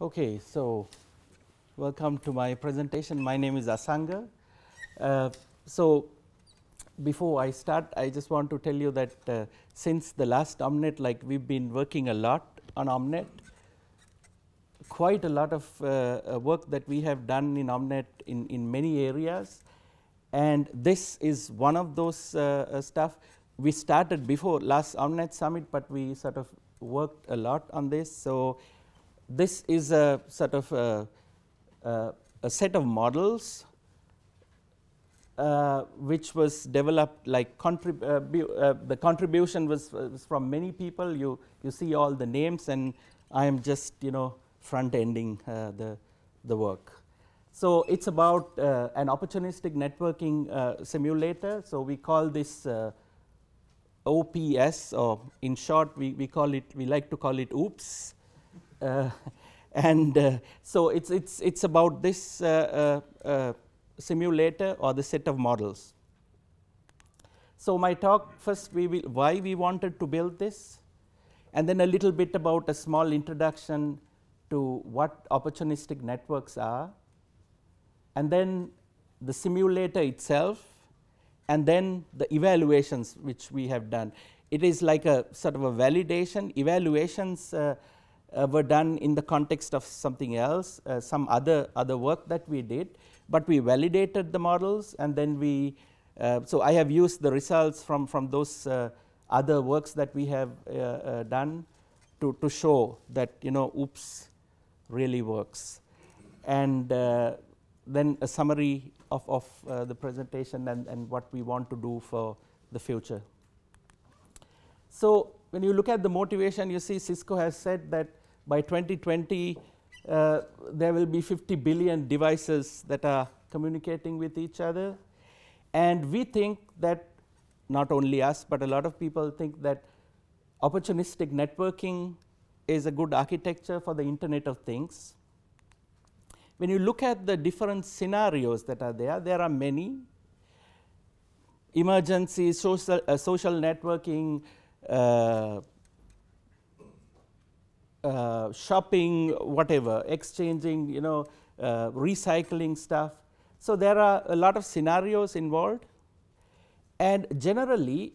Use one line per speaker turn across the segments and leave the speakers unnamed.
Okay, so welcome to my presentation. My name is Asanga. Uh, so before I start, I just want to tell you that uh, since the last Omnet, like we've been working a lot on Omnet. Quite a lot of uh, uh work that we have done in Omnet in, in many areas, and this is one of those uh, uh, stuff. We started before last Omnet summit, but we sort of worked a lot on this. So this is a sort of a, a, set of models uh, which was developed like contrib uh, uh, the contribution was, was, from many people. You you see all the names, and I am just you know front ending uh, the the work. So it's about uh, an opportunistic networking uh, simulator. So we call this OPS, or in short, we, we call it we like to call it OOPS. and so it's it's it's about this simulator or the set of models. So my talk first we will why we wanted to build this and then a little bit about a small introduction to what opportunistic networks are and then the simulator itself and then the evaluations which we have done. It is like a sort of a validation evaluations uh, uh, were done in the context of something else, uh, some other other work that we did but we validated the models and then we, uh, so I have used the results from, from those uh, other works that we have uh, uh done to, to show that you know OOPS really works. And uh, then a summary of, of uh, the presentation and, and what we want to do for the future. So when you look at the motivation, you see Cisco has said that by 2020, uh, there will be 50 billion devices that are communicating with each other. And we think that not only us, but a lot of people think that opportunistic networking is a good architecture for the Internet of Things. When you look at the different scenarios that are there, there are many. Emergency, social, uh, social networking, uh, uh, shopping, whatever, exchanging, you know, uh, recycling stuff. So there are a lot of scenarios involved, and generally,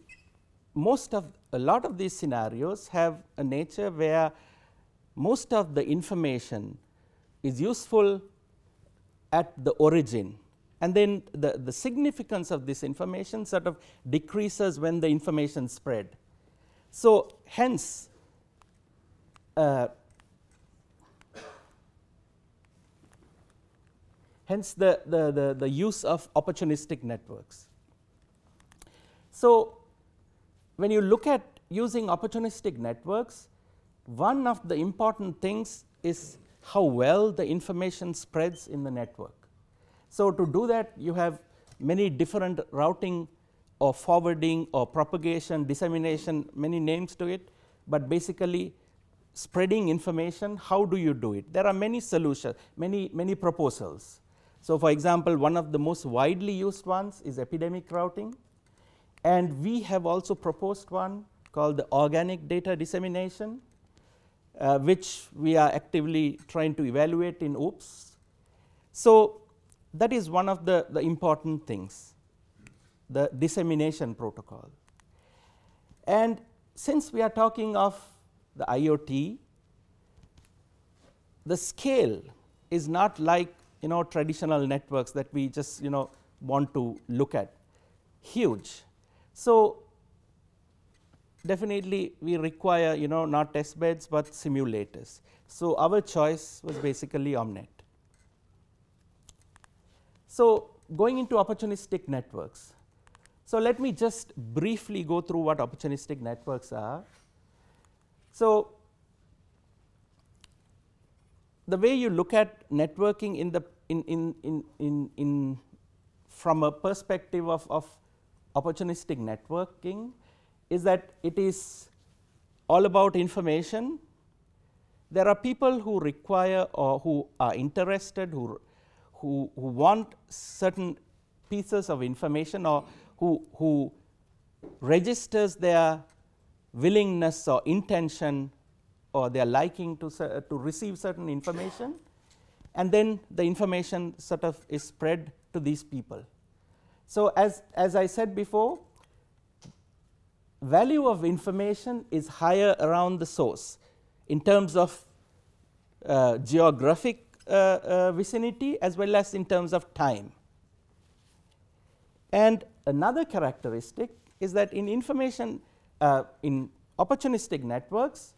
most of a lot of these scenarios have a nature where most of the information is useful at the origin and then the, the significance of this information sort of decreases when the information spread. So, hence uh, hence the, the, the, the use of opportunistic networks. So, when you look at using opportunistic networks, one of the important things is how well the information spreads in the network. So, to do that you have many different routing or forwarding or propagation, dissemination, many names to it, but basically spreading information, how do you do it? There are many solutions, many, many proposals. So, for example, one of the most widely used ones is epidemic routing, and we have also proposed one called the organic data dissemination, uh, which we are actively trying to evaluate in OOPS. So, that is one of the, the important things, the dissemination protocol. And since we are talking of the IoT, the scale is not like you know traditional networks that we just you know want to look at huge. So, definitely we require you know not test beds, but simulators. So, our choice was basically Omnet. So, going into opportunistic networks. So, let me just briefly go through what opportunistic networks are. So, the way you look at networking in the in in in in, in from a perspective of, of opportunistic networking is that it is all about information. There are people who require or who are interested, who, who, who want certain pieces of information or who, who registers their willingness or intention or their liking to, to receive certain information and then the information sort of is spread to these people. So, as, as I said before value of information is higher around the source in terms of uh, geographic uh, uh, vicinity as well as in terms of time. And another characteristic is that in information uh, in opportunistic networks,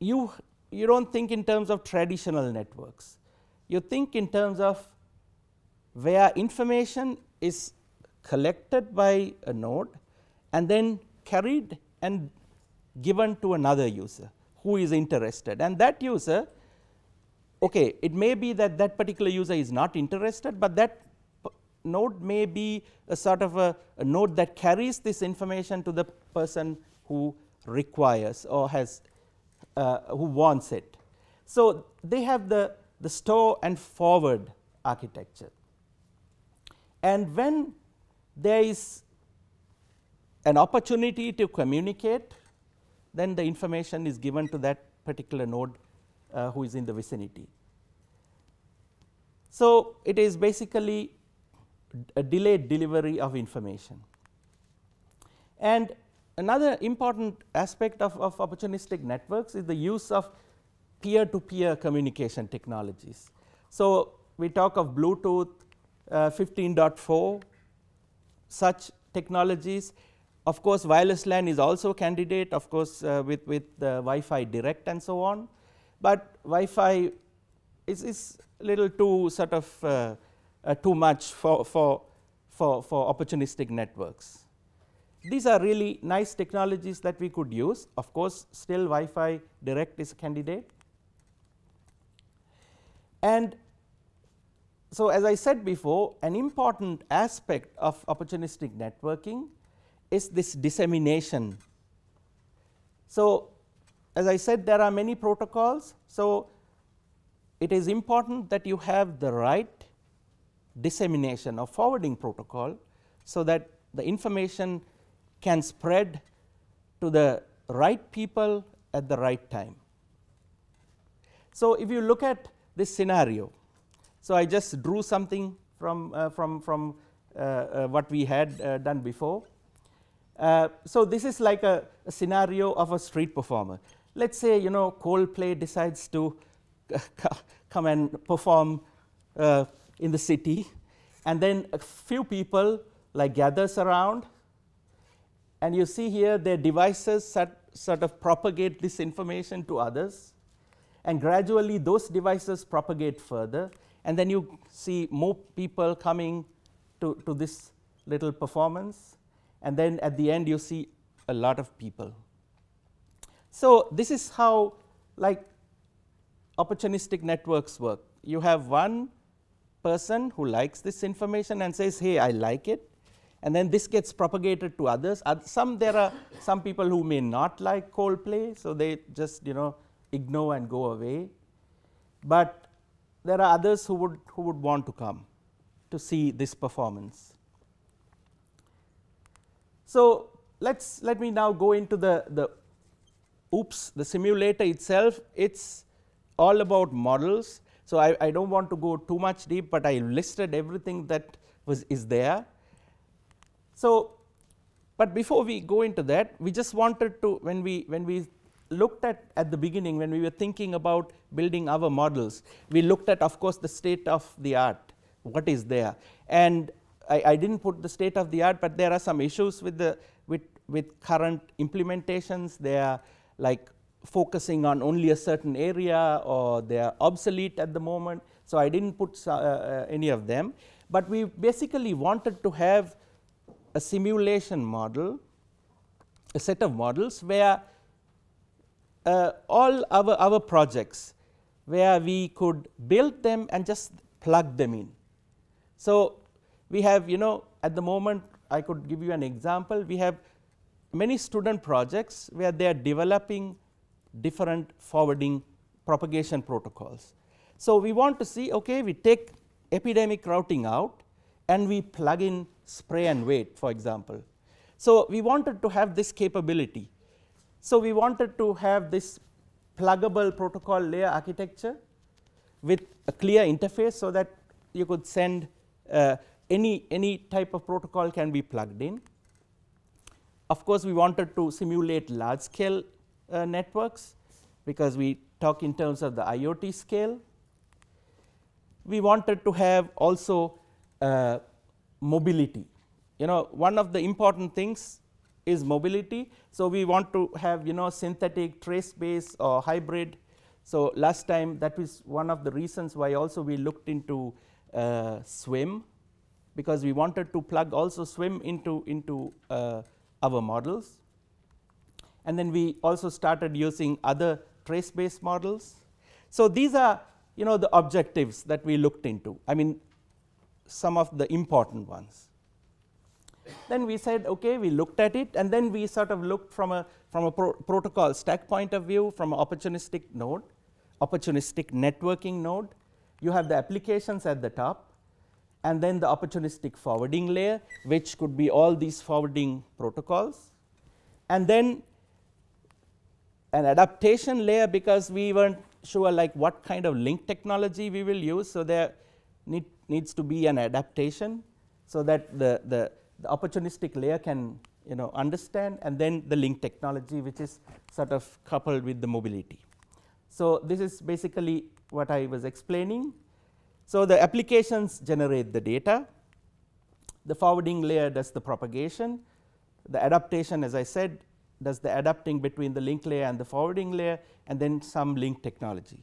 you, you don't think in terms of traditional networks. You think in terms of where information is collected by a node and then carried and given to another user who is interested and that user okay it may be that that particular user is not interested but that node may be a sort of a, a, node that carries this information to the person who requires or has uh, who wants it. So, they have the, the store and forward architecture. And when there is an opportunity to communicate, then the information is given to that particular node uh, who is in the vicinity. So, it is basically a delayed delivery of information. And another important aspect of, of opportunistic networks is the use of peer to peer communication technologies. So, we talk of Bluetooth uh, 15.4 such technologies of course, wireless LAN is also a candidate of course, uh, with, with the Wi-Fi direct and so on, but Wi-Fi is, is a little too sort of uh, uh, too much for, for, for, for opportunistic networks. These are really nice technologies that we could use. Of course, still Wi-Fi direct is a candidate. And so, as I said before, an important aspect of opportunistic networking is this dissemination. So, as I said there are many protocols. So, it is important that you have the right dissemination or forwarding protocol, so that the information can spread to the right people at the right time. So, if you look at this scenario, so I just drew something from, uh, from, from uh, uh, what we had uh, done before. Uh, so, this is like a, a, scenario of a street performer. Let us say you know Coldplay decides to come and perform uh, in the city. And then a few people like gathers around. And you see here their devices sort, sort of propagate this information to others. And gradually those devices propagate further. And then you see more people coming to, to this little performance. And then at the end you see a lot of people. So, this is how like opportunistic networks work. You have one person who likes this information and says, hey, I like it, and then this gets propagated to others. Some there are some people who may not like Coldplay, so they just you know ignore and go away. But there are others who would who would want to come to see this performance. So, let us let me now go into the, the OOPS the simulator itself it is all about models. So, I, I do not want to go too much deep, but I listed everything that was is there. So, but before we go into that we just wanted to when we when we looked at at the beginning when we were thinking about building our models we looked at of course the state of the art what is there and I, I did not put the state of the art, but there are some issues with the with with current implementations. They are like focusing on only a certain area or they are obsolete at the moment. So, I did not put uh, uh, any of them, but we basically wanted to have a simulation model, a set of models where uh, all our, our projects where we could build them and just plug them in. So, we have you know at the moment I could give you an example we have many student projects where they are developing different forwarding propagation protocols. So, we want to see okay we take epidemic routing out and we plug in spray and wait for example. So, we wanted to have this capability So, we wanted to have this pluggable protocol layer architecture with a clear interface so that you could send uh, any, any type of protocol can be plugged in. Of course, we wanted to simulate large scale networks because we talk in terms of the IoT scale. We wanted to have also uh, mobility. You know, one of the important things is mobility. So, we want to have you know synthetic trace base or hybrid. So, last time that was one of the reasons why also we looked into uh, SWIM because we wanted to plug also SWIM into, into uh, our models. And then we also started using other trace based models. So, these are you know the objectives that we looked into. I mean some of the important ones. Then we said, okay, we looked at it, and then we sort of looked from a from a pro protocol stack point of view, from an opportunistic node, opportunistic networking node. You have the applications at the top, and then the opportunistic forwarding layer, which could be all these forwarding protocols, and then an adaptation layer because we weren't sure like what kind of link technology we will use. So, there need, needs to be an adaptation so that the, the the opportunistic layer can you know understand and then the link technology which is sort of coupled with the mobility. So, this is basically what I was explaining. So, the applications generate the data, the forwarding layer does the propagation, the adaptation as I said does the adapting between the link layer and the forwarding layer and then some link technology.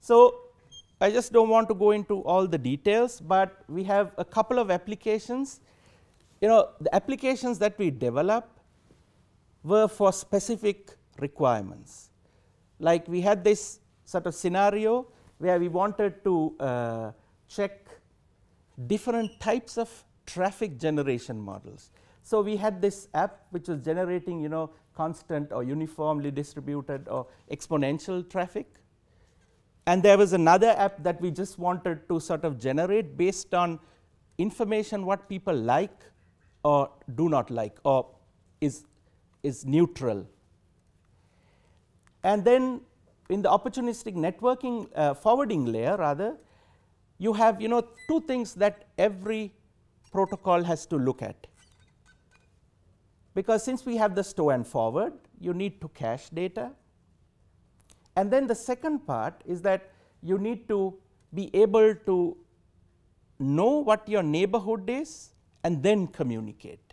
So, I just do not want to go into all the details, but we have a couple of applications. You know the applications that we develop were for specific requirements. Like we had this sort of scenario where we wanted to uh, check different types of traffic generation models. So, we had this app which was generating you know constant or uniformly distributed or exponential traffic and there was another app that we just wanted to sort of generate based on information what people like or do not like or is, is neutral. And then in the opportunistic networking uh, forwarding layer rather, you have you know two things that every protocol has to look at. Because since we have the store and forward, you need to cache data and then the second part is that you need to be able to know what your neighborhood is and then communicate.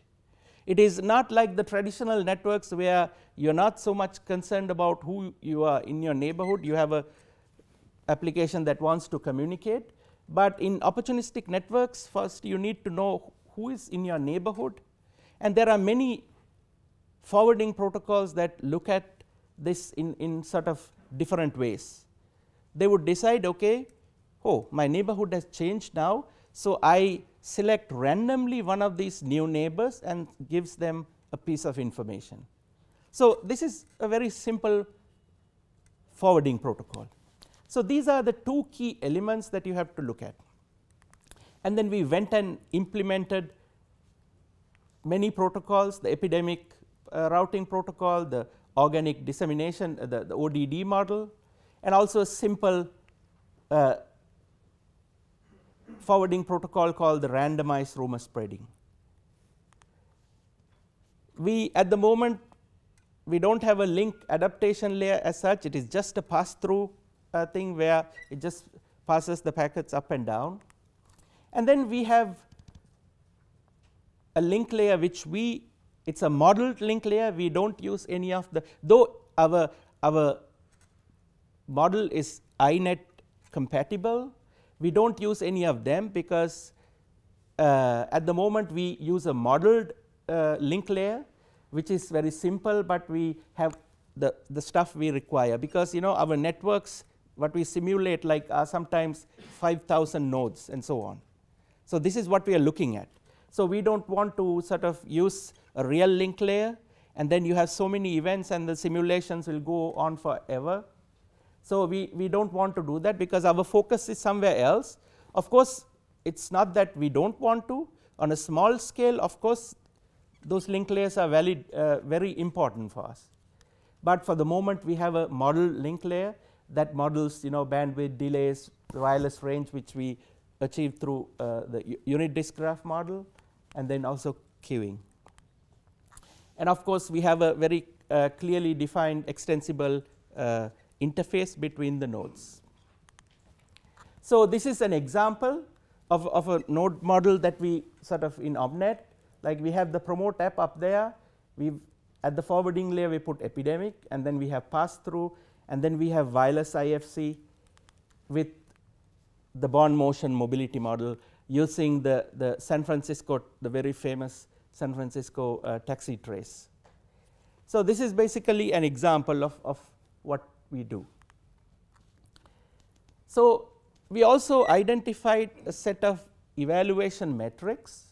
It is not like the traditional networks where you are not so much concerned about who you are in your neighborhood, you have a application that wants to communicate. But in opportunistic networks first you need to know who is in your neighborhood and there are many forwarding protocols that look at this in, in sort of different ways. They would decide, okay, oh, my neighborhood has changed now, so I select randomly one of these new neighbors and gives them a piece of information. So, this is a very simple forwarding protocol. So, these are the two key elements that you have to look at. And then we went and implemented many protocols, the epidemic routing protocol, the organic dissemination, uh, the, the ODD model, and also a simple uh, forwarding protocol called the randomized rumor spreading. We at the moment we do not have a link adaptation layer as such, it is just a pass through uh, thing where it just passes the packets up and down. And then we have a link layer which we it is a modeled link layer we do not use any of the though our our model is inet compatible we do not use any of them because uh, at the moment we use a modeled uh, link layer which is very simple, but we have the, the stuff we require because you know our networks what we simulate like are sometimes 5000 nodes and so on. So, this is what we are looking at. So, we do not want to sort of use a real link layer and then you have so many events and the simulations will go on forever. So, we, we do not want to do that because our focus is somewhere else. Of course, it is not that we do not want to on a small scale of course, those link layers are valid, uh, very important for us. But for the moment, we have a model link layer that models you know, bandwidth, delays, wireless range, which we achieve through uh, the unit disk graph model, and then also queuing. And of course, we have a very uh, clearly defined extensible uh, interface between the nodes. So, this is an example of, of a node model that we sort of in OpNet, like we have the promote app up there, we at the forwarding layer we put epidemic and then we have pass through and then we have wireless IFC with the BonnMotion mobility model using the, the San Francisco, the very famous San Francisco uh, taxi trace. So, this is basically an example of, of what we do. So, we also identified a set of evaluation metrics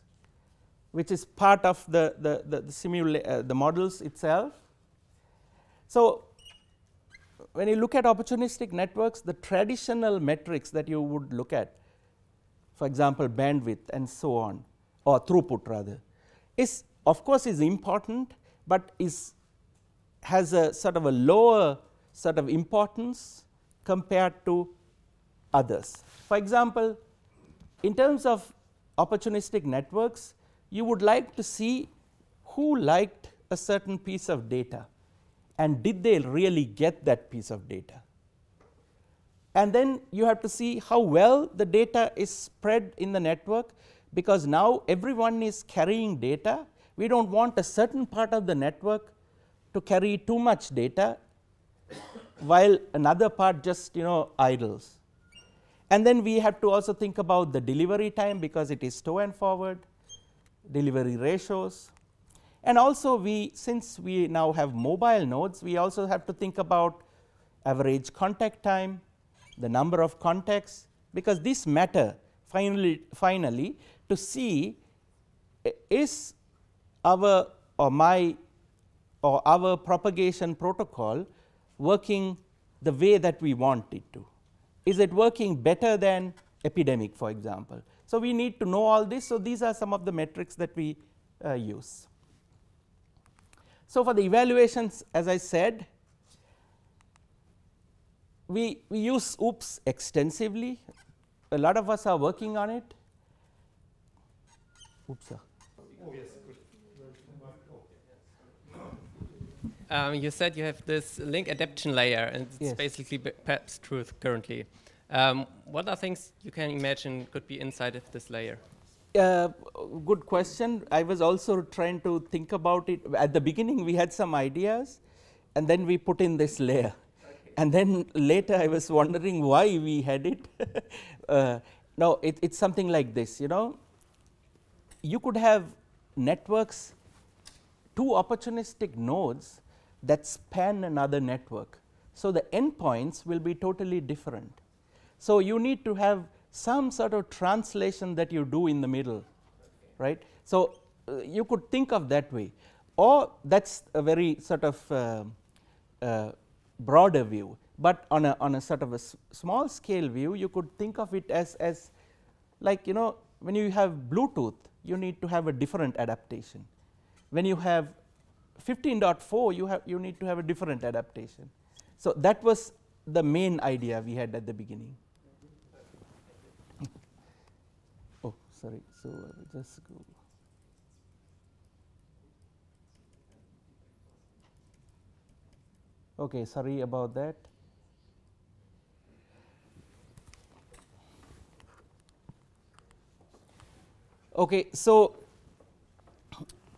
which is part of the, the, the, the uh, the models itself. So, when you look at opportunistic networks, the traditional metrics that you would look at, for example, bandwidth and so on, or throughput rather, is of course is important, but is has a sort of a lower sort of importance compared to others. For example, in terms of opportunistic networks, you would like to see who liked a certain piece of data and did they really get that piece of data. And then you have to see how well the data is spread in the network because now everyone is carrying data. We do not want a certain part of the network to carry too much data while another part just you know idles. And then we have to also think about the delivery time because it is to and forward, delivery ratios, and also we since we now have mobile nodes, we also have to think about average contact time, the number of contacts, because this matter finally, finally to see is our or my or our propagation protocol working the way that we want it to. Is it working better than epidemic for example. So, we need to know all this. So, these are some of the metrics that we uh, use. So, for the evaluations as I said we, we use OOPS extensively a lot of us are working on it. Oops.
Um, you said you have this link adaptation layer and it's yes. basically perhaps truth currently. Um, what are things you can imagine could be inside of this layer?
Uh, good question. I was also trying to think about it. At the beginning, we had some ideas, and then we put in this layer. Okay. And then later, I was wondering why we had it. uh, no, it, it's something like this. You know, you could have networks, two opportunistic nodes that span another network. So the endpoints will be totally different. So you need to have some sort of translation that you do in the middle, right. So, uh, you could think of that way or that is a very sort of uh, uh, broader view, but on a on a sort of a small scale view you could think of it as as like you know when you have Bluetooth you need to have a different adaptation. When you have 15.4 you have you need to have a different adaptation. So, that was the main idea we had at the beginning. Oh, sorry. So, I will just go. Okay, sorry about that. Okay, so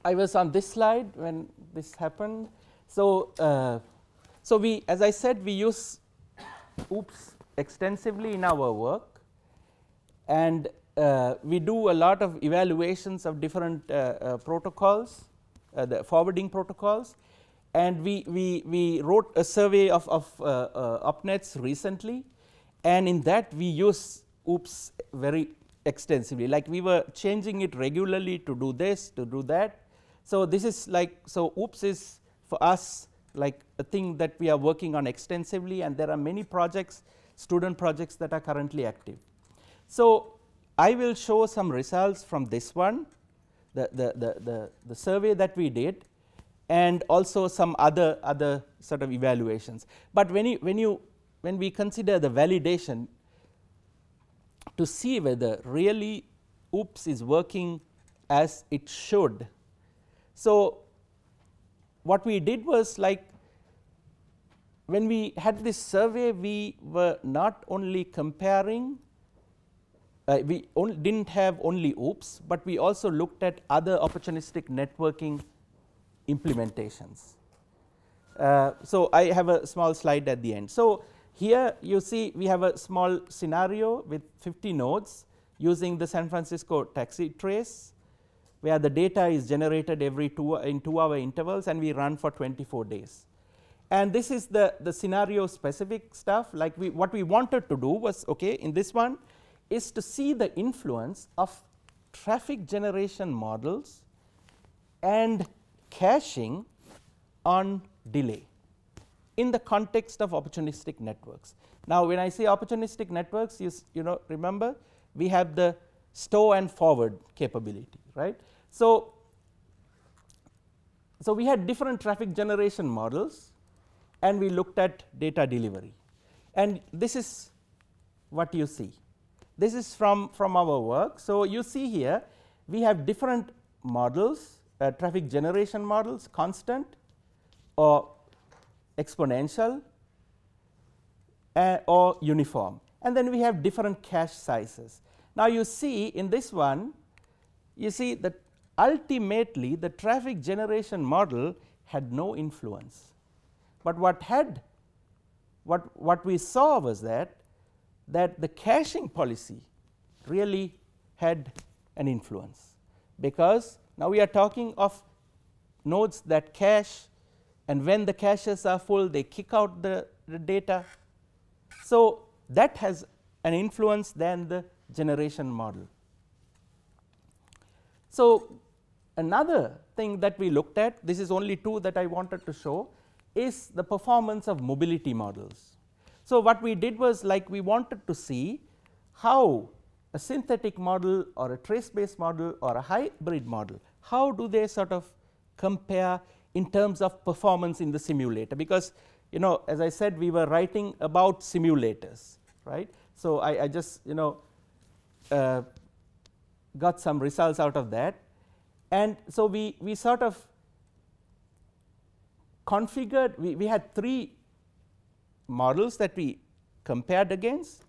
I was on this slide when this happened. So, uh, so we as I said we use OOPS extensively in our work and uh, we do a lot of evaluations of different uh, uh, protocols, uh, the forwarding protocols, and we, we, we wrote a survey of, of uh, uh, OpNets recently, and in that we use OOPS very extensively. Like we were changing it regularly to do this, to do that. So this is like so OOPS is for us like a thing that we are working on extensively, and there are many projects, student projects that are currently active. So I will show some results from this one. the, the, the, the, the survey that we did and also some other, other sort of evaluations. But when you, when you when we consider the validation to see whether really OOPS is working as it should. So, what we did was like when we had this survey we were not only comparing uh, we did not have only OOPS, but we also looked at other opportunistic networking implementations. Uh, so, I have a small slide at the end. So, here you see we have a small scenario with 50 nodes using the San Francisco taxi trace where the data is generated every two in 2 hour intervals and we run for 24 days. And this is the, the scenario specific stuff like we what we wanted to do was okay in this one is to see the influence of traffic generation models and caching on delay in the context of opportunistic networks. Now, when I say opportunistic networks you, you know remember we have the store and forward capability right. So, so we had different traffic generation models and we looked at data delivery and this is what you see. This is from, from our work. So, you see here we have different models uh, traffic generation models constant or exponential uh, or uniform. And then we have different cache sizes. Now, you see in this one you see that ultimately the traffic generation model had no influence, but what had what, what we saw was that that the caching policy really had an influence, because now we are talking of nodes that cache and when the caches are full they kick out the, the data. So, that has an influence than the generation model. So, another thing that we looked at this is only two that I wanted to show is the performance of mobility models. So, what we did was like we wanted to see how a synthetic model or a trace based model or a hybrid model how do they sort of compare in terms of performance in the simulator? Because you know as I said we were writing about simulators right. So, I, I just you know uh, got some results out of that. And so we, we sort of configured we, we had three models that we compared against,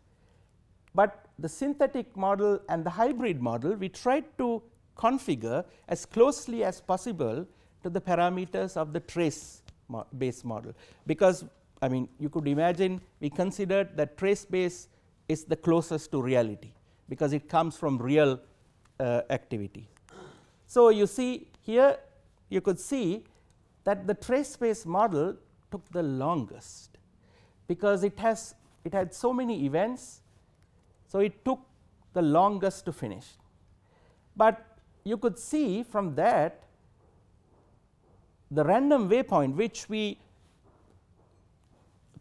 but the synthetic model and the hybrid model we tried to configure as closely as possible to the parameters of the trace mo based model. Because I mean you could imagine we considered that trace base is the closest to reality, because it comes from real uh, activity. So, you see here you could see that the trace base model took the longest, because it has it had so many events. So, it took the longest to finish, but you could see from that the random waypoint which we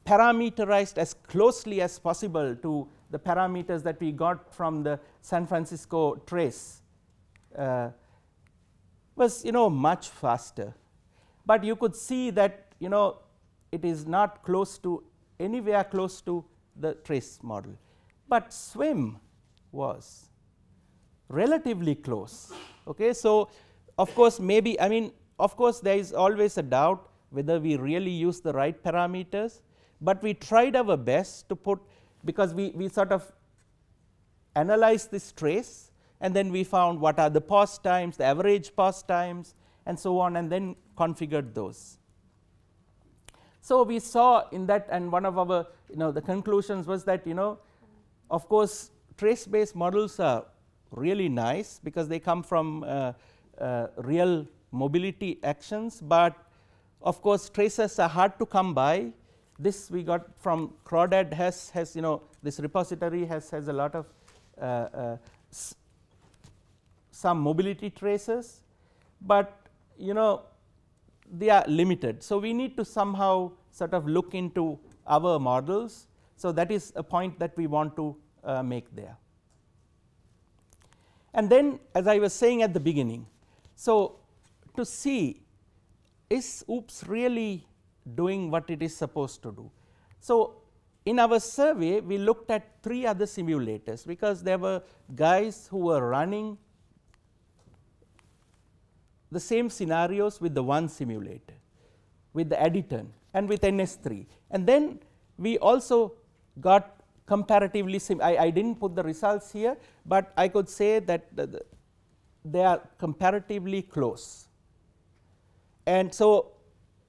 parameterized as closely as possible to the parameters that we got from the San Francisco trace uh, was you know much faster, but you could see that you know it is not close to anywhere close to the trace model, but swim was relatively close. Okay. So, of course, maybe I mean of course, there is always a doubt whether we really use the right parameters, but we tried our best to put because we, we sort of analyzed this trace and then we found what are the pause times, the average pause times and so on and then configured those. So, we saw in that and one of our you know the conclusions was that you know of course, trace based models are really nice because they come from uh, uh, real mobility actions, but of course, traces are hard to come by. This we got from Crawdad has has you know this repository has has a lot of uh, uh, some mobility traces, but you know they are limited. So, we need to somehow sort of look into our models. So, that is a point that we want to uh, make there. And then as I was saying at the beginning So, to see is OOPS really doing what it is supposed to do. So, in our survey we looked at three other simulators because there were guys who were running the same scenarios with the one simulator with the Adyton and with NS3 and then we also got comparatively I, I did not put the results here, but I could say that the, the, they are comparatively close. And so,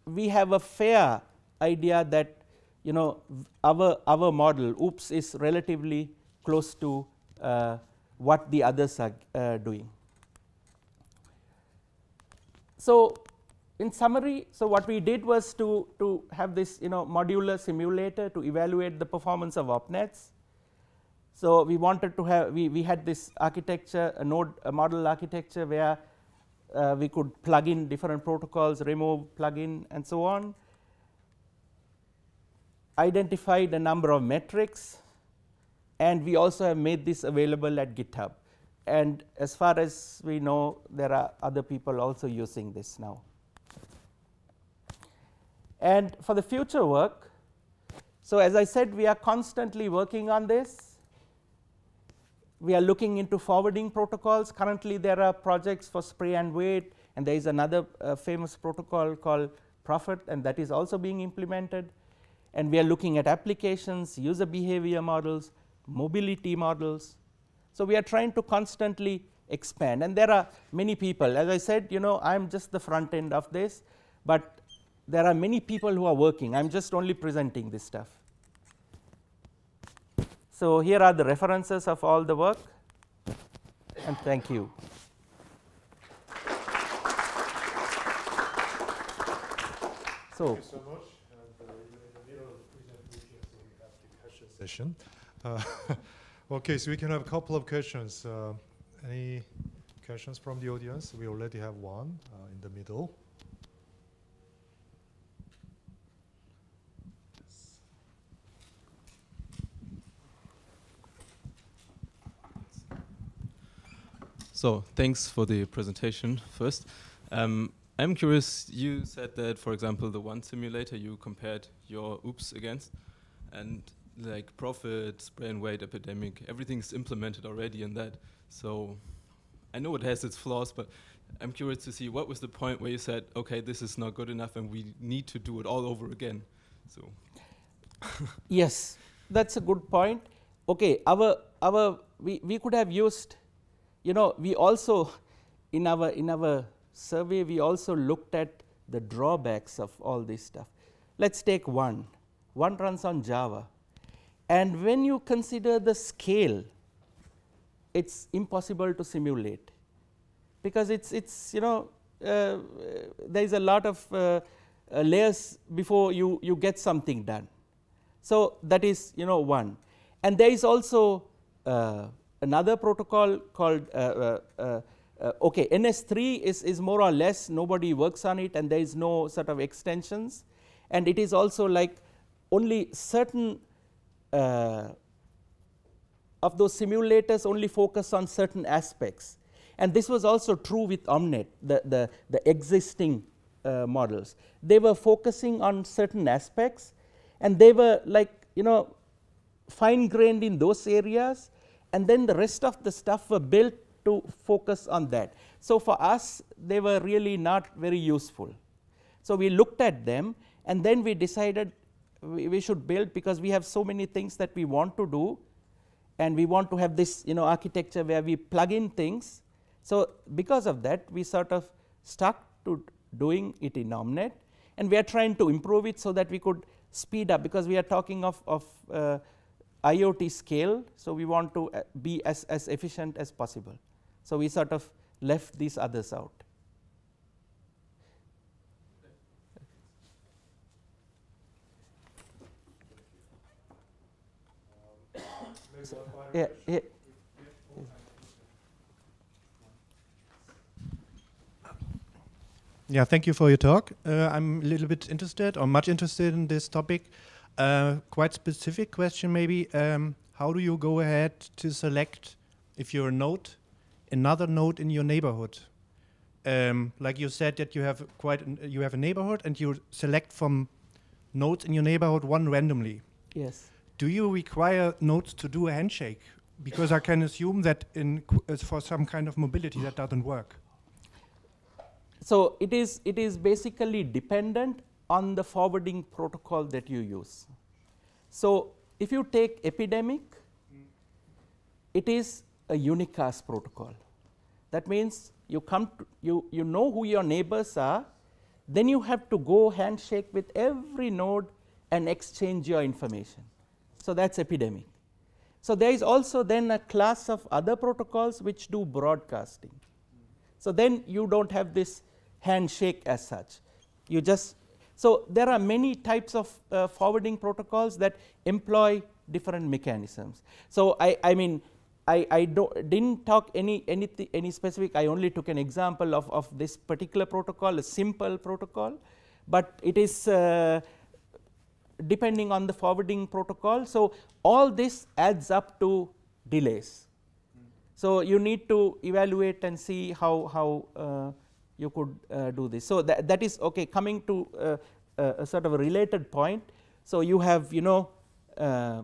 we have a fair idea that you know our, our model OOPS is relatively close to uh, what the others are uh, doing. So, in summary, so what we did was to, to have this you know modular simulator to evaluate the performance of OpNets. So, we wanted to have we, we had this architecture a node a model architecture where uh, we could plug in different protocols remove plug in and so on. Identified a number of metrics and we also have made this available at GitHub and as far as we know there are other people also using this now. And for the future work, so as I said we are constantly working on this. We are looking into forwarding protocols. Currently there are projects for spray and wait and there is another uh, famous protocol called Prophet and that is also being implemented. And we are looking at applications, user behavior models, mobility models. So, we are trying to constantly expand and there are many people as I said you know I am just the front end of this, but there are many people who are working I am just only presenting this stuff. So, here are the references of all the work and thank you.
So, thank you so much and uh, session. Uh, okay, so we can have a couple of questions. Uh, any questions from the audience? We already have one uh, in the middle.
So thanks for the presentation first. Um, I'm curious, you said that, for example, the one simulator you compared your OOPS against, and like spray and wait, epidemic, everything's implemented already in that. So I know it has its flaws, but I'm curious to see what was the point where you said, okay, this is not good enough and we need to do it all over again. So
yes, that's a good point. Okay, our our we, we could have used you know we also in our in our survey we also looked at the drawbacks of all this stuff. Let us take one, one runs on Java and when you consider the scale it is impossible to simulate because it's it's you know uh, there is a lot of uh, uh, layers before you you get something done. So, that is you know one and there is also uh, another protocol called uh, uh, uh, okay NS3 is, is more or less nobody works on it and there is no sort of extensions. And it is also like only certain of those simulators only focus on certain aspects. And this was also true with Omnet the, the, the existing uh, models. They were focusing on certain aspects and they were like you know fine grained in those areas and then the rest of the stuff were built to focus on that. So, for us they were really not very useful. So, we looked at them and then we decided we, we should build because we have so many things that we want to do and we want to have this you know architecture where we plug in things. So, because of that we sort of stuck to doing it in Omnet and we are trying to improve it so that we could speed up because we are talking of, of uh, IoT scale. So, we want to uh, be as, as efficient as possible. So, we sort of left these others out. yeah, yeah.
Yeah, thank you for your talk. Uh, I'm a little bit interested or much interested in this topic. Uh, quite specific question maybe. Um, how do you go ahead to select if you're a node, another node in your neighborhood?
um, like you said that you have quite an, you have a neighborhood and you select from nodes in your neighborhood one randomly.
Yes.
Do you require nodes to do a handshake? Because I can assume that in qu- uh, for some kind of mobility that doesn't work.
So it is it is basically dependent on the forwarding protocol that you use. So if you take epidemic, it is a unicast protocol. That means you come to, you you know who your neighbors are, then you have to go handshake with every node and exchange your information. So that's epidemic. So there is also then a class of other protocols which do broadcasting. So then you don't have this handshake as such. You just so there are many types of uh, forwarding protocols that employ different mechanisms. So I, I mean I, I didn't talk any any any specific. I only took an example of, of this particular protocol, a simple protocol, but it is uh, depending on the forwarding protocol. So all this adds up to delays. So you need to evaluate and see how how uh, you could uh, do this. So that that is okay. Coming to uh, a sort of a related point. So you have you know uh,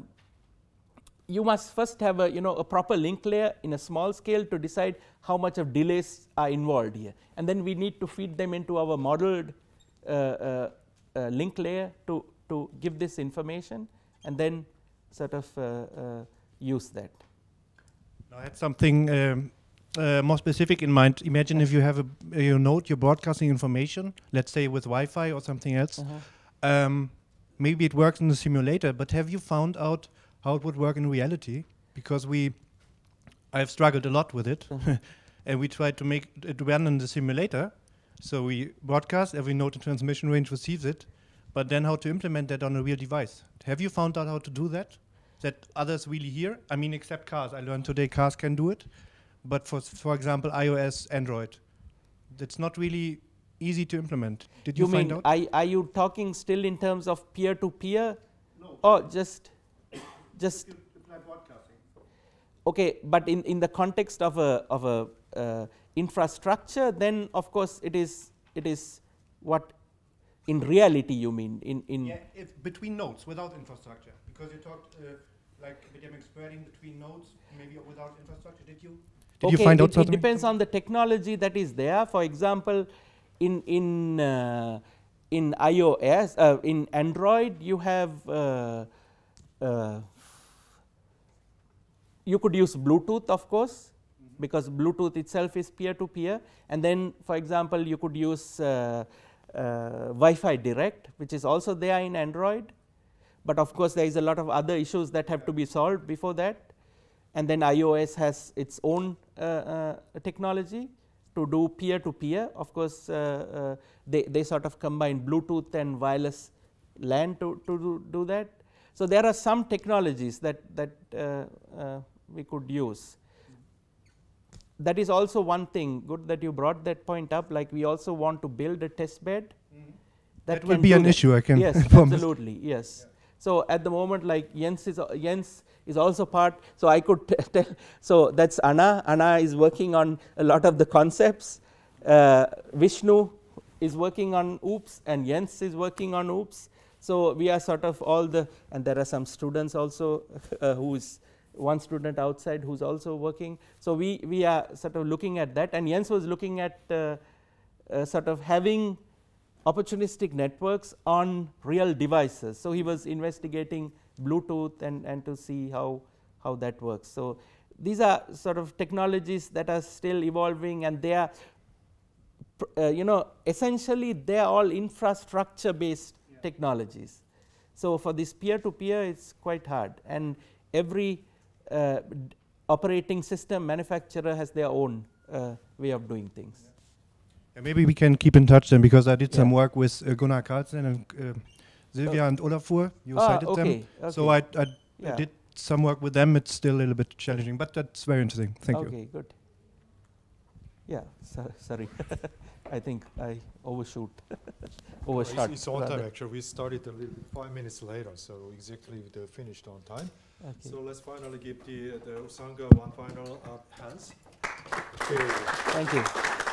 you must first have a you know a proper link layer in a small scale to decide how much of delays are involved here, and then we need to feed them into our modeled uh, uh, uh, link layer to to give this information, and then sort of use that.
I had something um, uh, more specific in mind. Imagine if you have a, a node, you're broadcasting information, let's say with Wi-Fi or something else.
Uh-huh.
Um, maybe it works in the simulator, but have you found out how it would work in reality? Because we, I've struggled a lot with it,
Uh-huh.
and we tried to make it run in the simulator. So we broadcast, every node in transmission range receives it, but then how to implement that on a real device? Have you found out how to do that? That others really hear? I mean, except cars. I learned today cars can do it, but for for example, iOS, Android, it's not really easy to implement. Did you,
You
find
mean
out?
are, are you talking still in terms of peer to peer?
No.
Or just just okay, but in, in the context of a of a uh, infrastructure, then of course it is it is what in reality you mean in in
Yeah, it's between nodes without infrastructure. Because you talked uh, like epidemic spreading between nodes, maybe without infrastructure. Did you? Did
okay,
you find
it,
out
it depends on the technology that is there. For example, in in uh, in iOS, uh, in Android, you have uh, uh, you could use Bluetooth, of course, because Bluetooth itself is peer to peer. And then, for example, you could use uh, uh, Wi-Fi Direct, which is also there in Android. But of course, there is a lot of other issues that have to be solved before that. And then iOS has its own technology to do peer to peer. Of course, uh, uh, they, they sort of combine Bluetooth and wireless LAN to, to do, do that. So there are some technologies that, that uh, uh, we could use. That is also one thing, good that you brought that point up, like we also want to build a test bed.
That will
can
be an
that.
issue, I can
Yes,
promise.
absolutely, yes. So at the moment, like Jens is, uh, Jens is also part, so I could tell, so that's Anna, Anna is working on a lot of the concepts. Uh, Vishnu is working on OOPS and Jens is working on OOPS. So we are sort of all the, and there are some students also uh, who is one student outside who's also working. So we, we are sort of looking at that and Jens was looking at uh, uh, sort of having opportunistic networks on real devices. So he was investigating Bluetooth and, and to see how, how that works. So these are sort of technologies that are still evolving and they are, uh, you know, essentially they are all infrastructure based technologies. So for this peer to peer, it's quite hard. And every uh, operating system manufacturer has their own uh, way of doing things.
Yeah, maybe we can keep in touch then, because I did some work with uh, Gunnar Karlsson and uh, Silvia and Olafur. You
Ah,
cited them.
okay,
So. I, I, I
Yeah.
did some work with them. It's still a little bit challenging, but that's very interesting. Thank you.
okay, good. Yeah, so, sorry. I think I overshoot, overshot.
It's, it's on time actually. We started a little five minutes later, so exactly we finished on time.
Okay.
So let's finally give the the Asanga one final uh, hands. Okay.
Thank you.